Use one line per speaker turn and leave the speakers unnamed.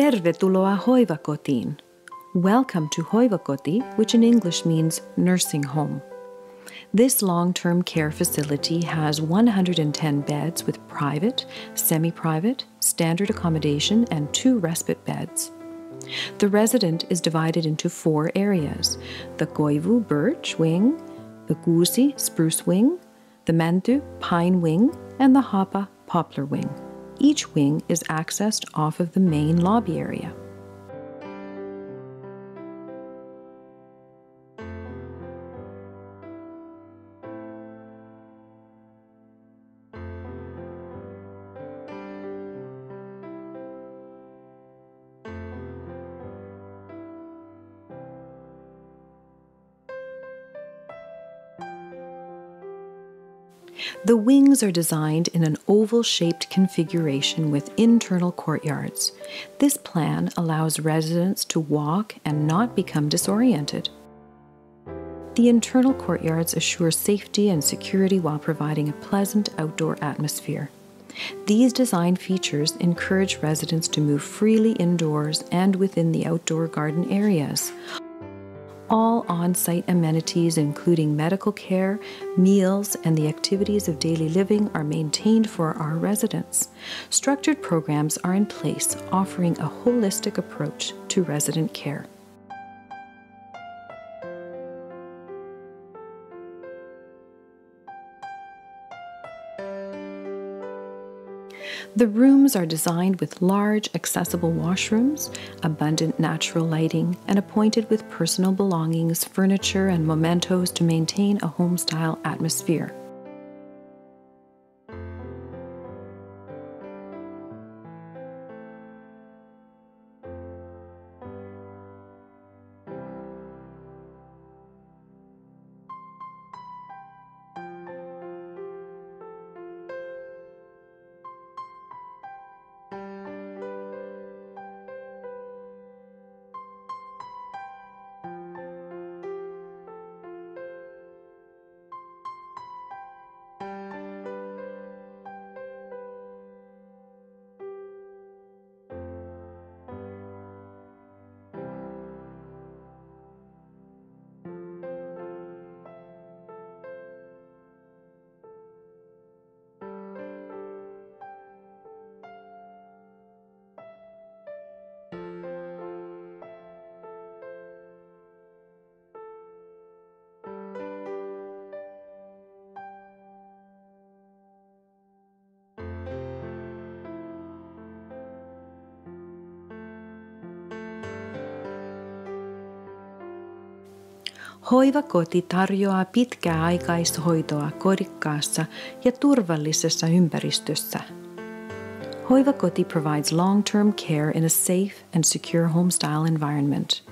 Tervetuloa hoivakotiin. Welcome to Hoivakoti, which in English means nursing home. This long term care facility has 110 beds with private, semi private, standard accommodation, and two respite beds. The resident is divided into four areas the Koivu birch wing, the Kuusi spruce wing, the Mänty pine wing, and the Haapa poplar wing. Each wing is accessed off of the main lobby area. The wings are designed in an oval shaped configuration with internal courtyards. This plan allows residents to walk and not become disoriented. The internal courtyards assure safety and security while providing a pleasant outdoor atmosphere. These design features encourage residents to move freely indoors and within the outdoor garden areas, all on site amenities, including medical care, meals, and the activities of daily living, are maintained for our residents. Structured programs are in place, offering a holistic approach to resident care. The rooms are designed with large, accessible washrooms, abundant natural lighting, and appointed with personal belongings, furniture, and mementos to maintain a home style atmosphere. Hoivakoti tarjoaa pitkäaikaishoitoa kodikkaassa ja turvallisessa ympäristössä. Hoivakoti provides long-term care in a safe and secure home-style environment.